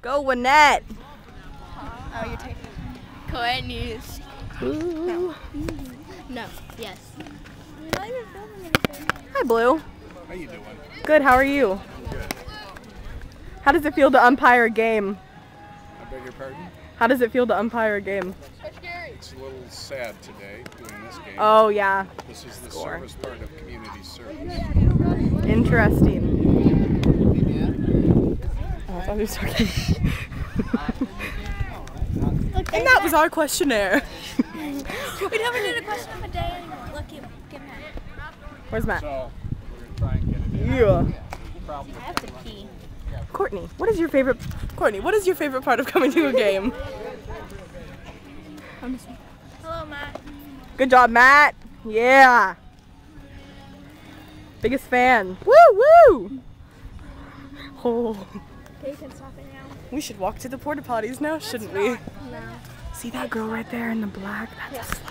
Go, Winnett. Oh, you're taking Courtney's. Ooh. No. Yes. Hi, Blue. How you doing? Good, how are you? Good. How does it feel to umpire a game? I beg your pardon? How does it feel to umpire a game? It's a little sad today doing this game. Oh, yeah. this is the score. service part of community service. Interesting. I thought he talking. and that was our questionnaire. We never did a question of the day anymore. Look, give, give Matt. Where's Matt? So we're gonna try and get it. Yeah. I have to pee. Courtney, what is your favorite? Courtney, what is your favorite part of coming to a game? Hello, Matt. Good job, Matt. Yeah. Biggest fan. Woo woo. Oh, Okay, you can stop it now. we should walk to the porta potties now, shouldn't we? No. See that girl right there in the black? That's a slut.